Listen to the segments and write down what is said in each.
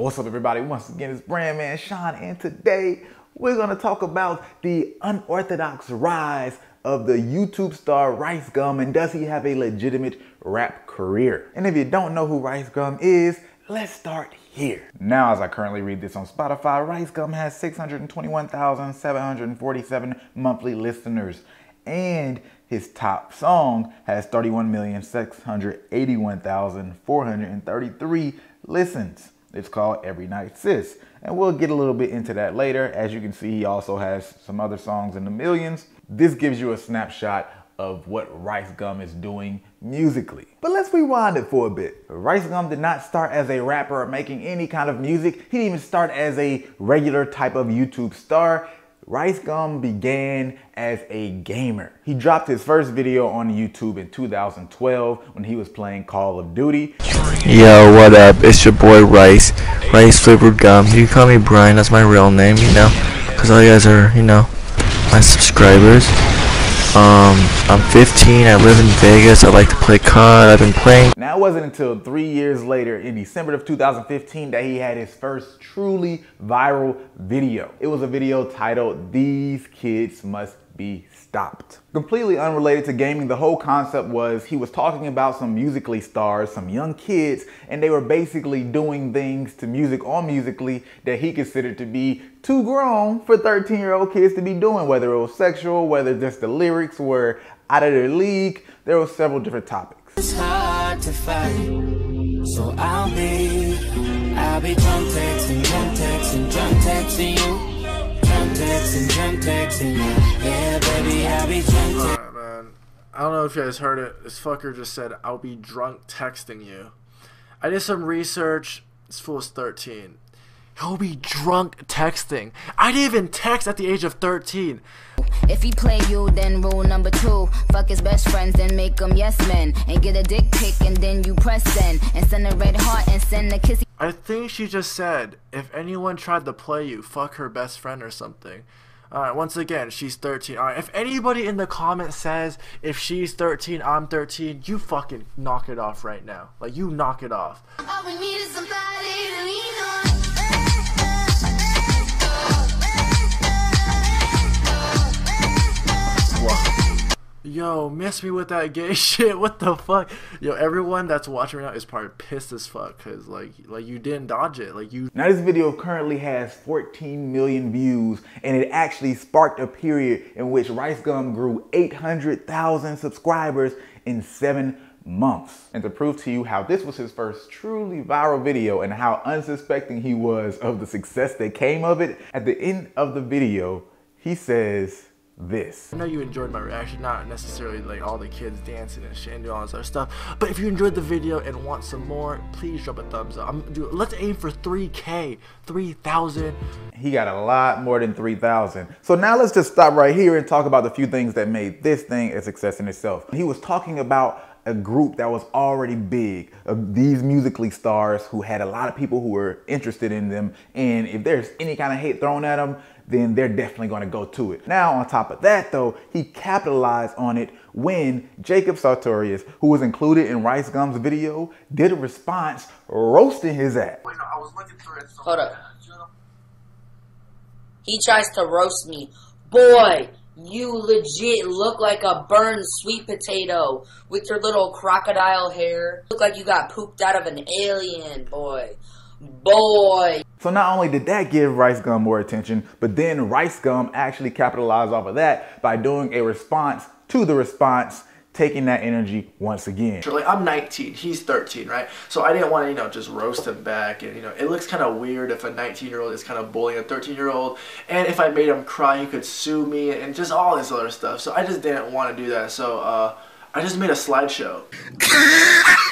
what's up, everybody? Once again, it's Brand Man Sean, and today we're gonna talk about the unorthodox rise of the YouTube star Rice Gum and does he have a legitimate rap career? And if you don't know who Rice Gum is, let's start here. Now, as I currently read this on Spotify, Rice Gum has 621,747 monthly listeners and his top song has 31,681,433 listens. It's called Every Night Sis. And we'll get a little bit into that later. As you can see, he also has some other songs in the millions. This gives you a snapshot of what Rice Gum is doing musically. But let's rewind it for a bit. Rice Gum did not start as a rapper or making any kind of music. He didn't even start as a regular type of YouTube star. Rice Gum began as a gamer. He dropped his first video on YouTube in 2012 when he was playing Call of Duty. Yo, what up? It's your boy Rice, Rice Flavored Gum. You can call me Brian, that's my real name, you know, because all you guys are, you know, my subscribers. Um, I'm 15, I live in Vegas, I like to play COD, I've been playing. Now it wasn't until three years later in December of 2015 that he had his first truly viral video. It was a video titled, These Kids Must Be stopped. Completely unrelated to gaming, the whole concept was he was talking about some Musical.ly stars, some young kids, and they were basically doing things to music on Musical.ly that he considered to be too grown for 13 year old kids to be doing, whether it was sexual, whether just the lyrics were out of their league. There were several different topics. It's hard to fight, so I'll be, I'll be drunk texting, drunk texting, drunk texting you texting, drunk texting Yeah, baby, I be drunk Alright, man. I don't know if you guys heard it. This fucker just said, I'll be drunk texting you. I did some research. This fool is 13. He'll be drunk texting. I didn't even text at the age of 13. If he play you, then rule number two. Fuck his best friends, then make them yes men. And get a dick pic, and then you press send. And send a red heart, and send a kiss. I think she just said, if anyone tried to play you, fuck her best friend or something. Alright, once again, she's 13. Alright, if anybody in the comments says, if she's 13, I'm 13, you fucking knock it off right now. Like, you knock it off. Yo, miss me with that gay shit. What the fuck? Yo, everyone that's watching right now is probably pissed as fuck because like like you didn't dodge it. Like you. Now this video currently has 14 million views, and it actually sparked a period in which Rice Gum grew 800,000 subscribers in seven months. And to prove to you how this was his first truly viral video and how unsuspecting he was of the success that came of it, at the end of the video, he says this. I know you enjoyed my reaction, not necessarily like all the kids dancing and shit and doing all this other stuff, but if you enjoyed the video and want some more, please drop a thumbs up. I'm, dude, let's aim for 3K, 3,000. He got a lot more than 3,000. So now let's just stop right here and talk about the few things that made this thing a success in itself. He was talking about a group that was already big of these Musical.ly stars who had a lot of people who were interested in them. And if there's any kind of hate thrown at them, then they're definitely going to go to it. Now, on top of that, though, he capitalized on it when Jacob Sartorius, who was included in Rice Gum's video, did a response roasting his ass. Hold up. He tries to roast me. Boy, you legit look like a burned sweet potato with your little crocodile hair. Look like you got pooped out of an alien, boy. Boy. So not only did that give Rice Gum more attention, but then Rice Gum actually capitalized off of that by doing a response to the response taking that energy once again. Like I'm 19, he's 13, right? So I didn't want to, you know, just roast him back. And, you know, it looks kind of weird if a 19 year old is kind of bullying a 13 year old. And if I made him cry, he could sue me and just all this other stuff. So I just didn't want to do that. So uh, I just made a slideshow.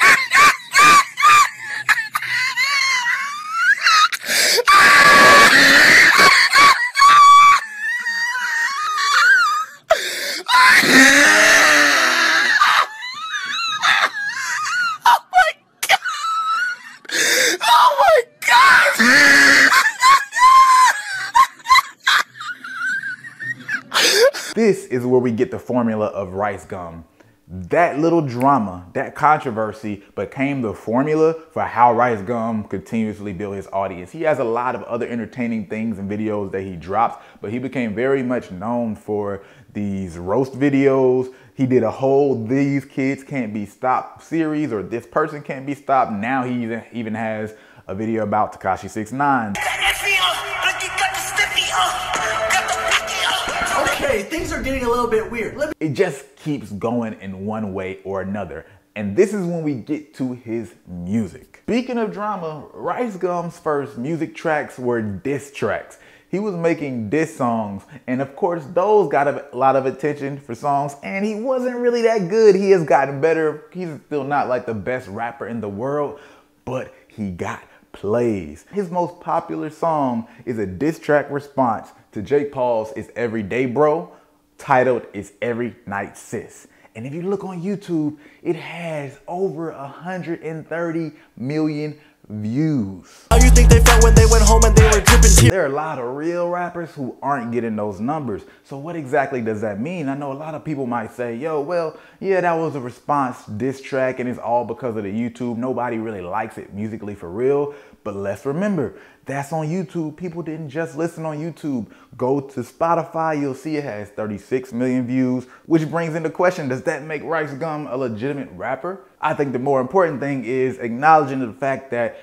get the formula of rice gum. That little drama, that controversy became the formula for how Rice Gum continuously built his audience. He has a lot of other entertaining things and videos that he drops, but he became very much known for these roast videos. He did a whole These Kids Can't Be Stopped series or This Person Can't Be Stopped. Now he even, has a video about Tekashi 69. Things are getting a little bit weird. Me It just keeps going in one way or another. And this is when we get to his music. Speaking of drama, Rice Gum's first music tracks were diss tracks. He was making diss songs, and of course, those got a lot of attention for songs, and he wasn't really that good. He has gotten better. He's still not like the best rapper in the world, but he got plays. His most popular song is a diss track response to Jake Paul's It's Everyday Bro, titled It's Every Night Sis. And if you look on YouTube, it has over 130 million views. How you think they felt when they went home and they were dripping tears? There are a lot of real rappers who aren't getting those numbers. So what exactly does that mean? I know a lot of people might say, yo, well, yeah, that was a response diss track and it's all because of the YouTube. Nobody really likes it musically for real. But let's remember, that's on YouTube. People didn't just listen on YouTube. Go to Spotify, you'll see it has 36 million views, which brings into question, does that make Rice Gum a legitimate rapper? I think the more important thing is acknowledging the fact that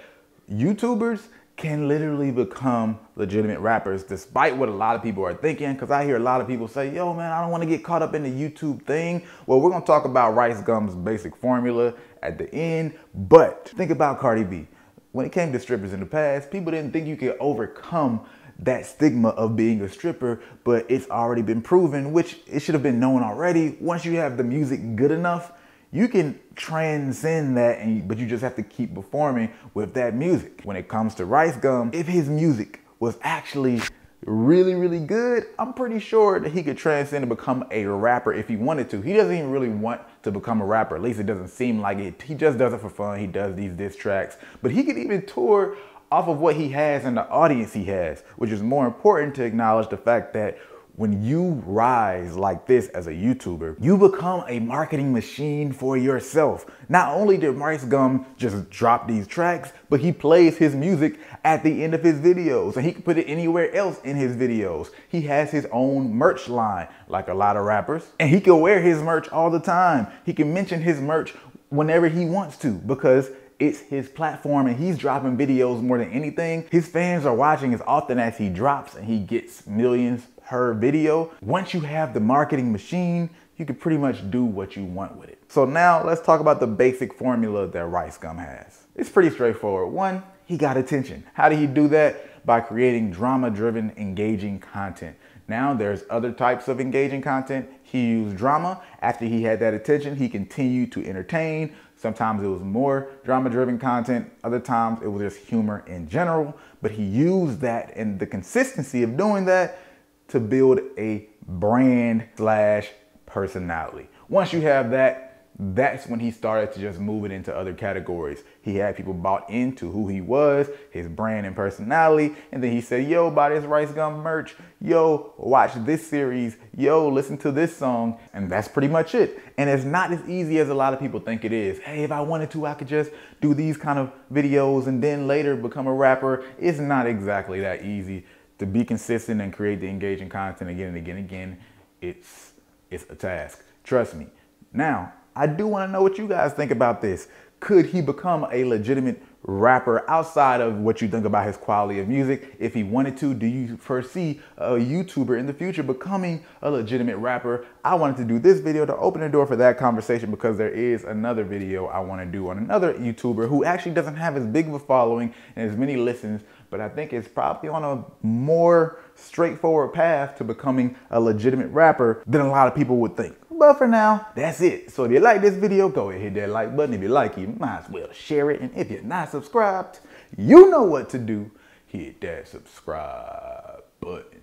YouTubers can literally become legitimate rappers despite what a lot of people are thinking because i hear a lot of people say yo man i don't want to get caught up in the youtube thing well we're going to talk about rice gum's basic formula at the end but think about cardi b when it came to strippers in the past people didn't think you could overcome that stigma of being a stripper but it's already been proven which it should have been known already. Once you have the music good enough you can transcend that and but you just have to keep performing with that music. When it comes to rice gum if his music was actually really really good i'm pretty sure that he could transcend and become a rapper if he wanted to. He doesn't even really want to become a rapper. At least it doesn't seem like it. He just does it for fun. He does these diss tracks. But he could even tour off of what he has and the audience he has which is more important to acknowledge the fact that when you rise like this as a YouTuber, you become a marketing machine for yourself. Not only did Rice Gum just drop these tracks, but he plays his music at the end of his videos and he can put it anywhere else in his videos. He has his own merch line, like a lot of rappers, and he can wear his merch all the time. He can mention his merch whenever he wants to because it's his platform and he's dropping videos more than anything. His fans are watching as often as he drops and he gets millions per video. Once you have the marketing machine, you can pretty much do what you want with it. So now let's talk about the basic formula that Rice Gum has. It's pretty straightforward. One, he got attention. How did he do that? By creating drama-driven, engaging content. Now there's other types of engaging content. He used drama. After he had that attention, he continued to entertain. Sometimes it was more drama-driven content. Other times it was just humor in general. But he used that and the consistency of doing that to build a brand slash personality. Once you have that, that's when he started to just move it into other categories. He had people bought into who he was, his brand and personality, and then he said, yo, buy this Rice Gum merch. Yo, watch this series. Yo, listen to this song. And that's pretty much it. And it's not as easy as a lot of people think it is. Hey, if I wanted to, I could just do these kind of videos and then later become a rapper. It's not exactly that easy to be consistent and create the engaging content again and again and again, it's it's a task. Trust me. Now, I do want to know what you guys think about this. Could he become a legitimate rapper outside of what you think about his quality of music? If he wanted to, do you foresee a YouTuber in the future becoming a legitimate rapper? I wanted to do this video to open the door for that conversation because there is another video I want to do on another YouTuber who actually doesn't have as big of a following and as many listens, but I think it's probably on a more straightforward path to becoming a legitimate rapper than a lot of people would think. But for now, that's it. So if you like this video, go ahead hit that like button. If you like it, you might as well share it. And if you're not subscribed, you know what to do. Hit that subscribe button.